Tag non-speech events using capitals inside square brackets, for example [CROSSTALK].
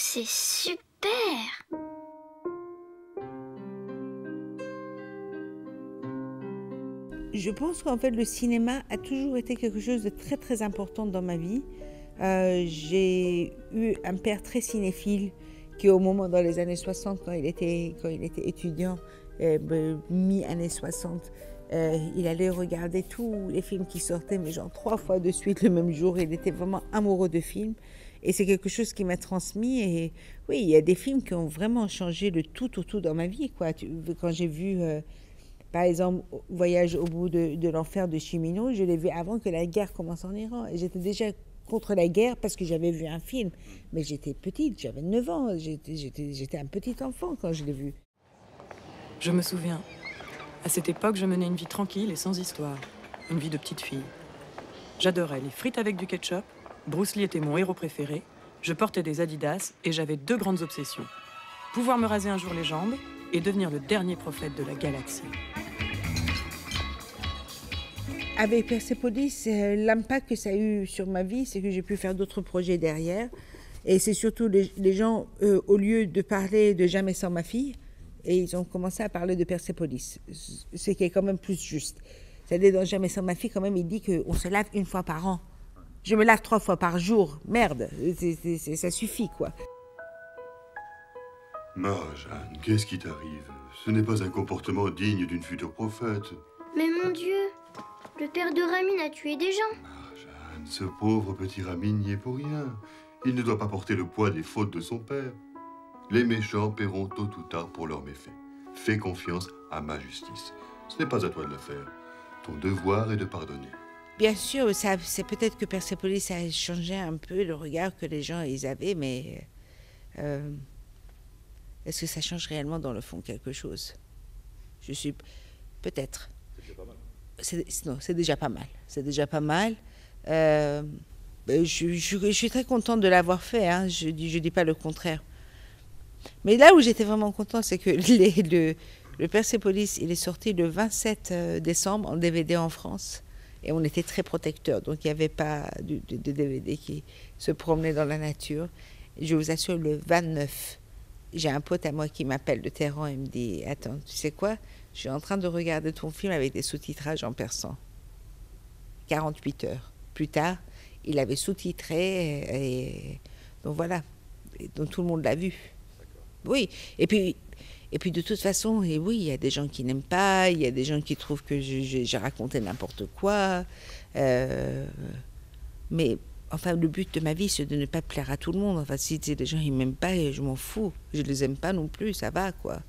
c'est super Je pense qu'en fait le cinéma a toujours été quelque chose de très très important dans ma vie. Euh, j'ai eu un père très cinéphile qui au moment dans les années 60 quand il était, quand il était étudiant, euh, ben, mi-années 60, euh, il allait regarder tous les films qui sortaient, mais genre trois fois de suite le même jour. Il était vraiment amoureux de films. Et c'est quelque chose qui m'a transmis. Et oui, il y a des films qui ont vraiment changé le tout, tout, tout dans ma vie. Quoi. Quand j'ai vu, euh, par exemple, Voyage au bout de, l'enfer de Chimino, je l'ai vu avant que la guerre commence en Iran. Et j'étais déjà contre la guerre parce que j'avais vu un film. Mais j'étais petite, j'avais 9 ans. J'étais un petit enfant quand je l'ai vu. Je me souviens. À cette époque, je menais une vie tranquille et sans histoire. Une vie de petite fille. J'adorais les frites avec du ketchup. Bruce Lee était mon héros préféré. Je portais des Adidas et j'avais deux grandes obsessions. Pouvoir me raser un jour les jambes et devenir le dernier prophète de la galaxie. Avec Persepolis, euh, l'impact que ça a eu sur ma vie, c'est que j'ai pu faire d'autres projets derrière. Et c'est surtout les, gens, euh, au lieu de parler de Jamais sans ma fille, et ils ont commencé à parler de Persépolis, ce qui est quand même plus juste. C'est-à-dire, dans Jamais sans ma fille, quand même, il dit qu'on se lave une fois par an. Je me lave trois fois par jour. Merde, ça suffit, quoi. Ma Jeanne, qu'est-ce qui t'arrive? Ce n'est pas un comportement digne d'une future prophète. Mais mon Dieu, le père de Ramine a tué des gens. Jeanne, ce pauvre petit Ramine n'y est pour rien. Il ne doit pas porter le poids des fautes de son père. Les méchants paieront tôt ou tard pour leurs méfaits. Fais confiance à ma justice. Ce n'est pas à toi de le faire. Ton devoir est de pardonner. Bien sûr, c'est peut-être que Persepolis a changé un peu le regard que les gens ils avaient, mais euh, est-ce que ça change réellement dans le fond quelque chose? Je suis peut-être. Non, c'est déjà pas mal. C'est déjà pas mal. Euh, je, je, suis très contente de l'avoir fait. Hein. Je dis, dis pas le contraire. Mais là où j'étais vraiment contente, c'est que [LAUGHS] le, le Persepolis, il est sorti le 27 euh, décembre en DVD en France. Et on était très protecteurs, donc il n'y avait pas de, DVD qui se promenait dans la nature. je vous assure, le 29, j'ai un pote à moi qui m'appelle de Téhéran et me dit Attends, tu sais quoi? Je suis en train de regarder ton film avec des sous-titrages en persan. 48 heures. Plus tard, il avait sous-titré, et, donc voilà. donc tout le monde l'a vu. Oui, et puis, et puis de toute façon, et oui, il y a des gens qui n'aiment pas, il y a des gens qui trouvent que j'ai raconté n'importe quoi. Euh, mais enfin, le but de ma vie, c'est de ne pas plaire à tout le monde. Enfin, si les gens ils m'aiment pas, je m'en fous. Je les aime pas non plus, ça va quoi.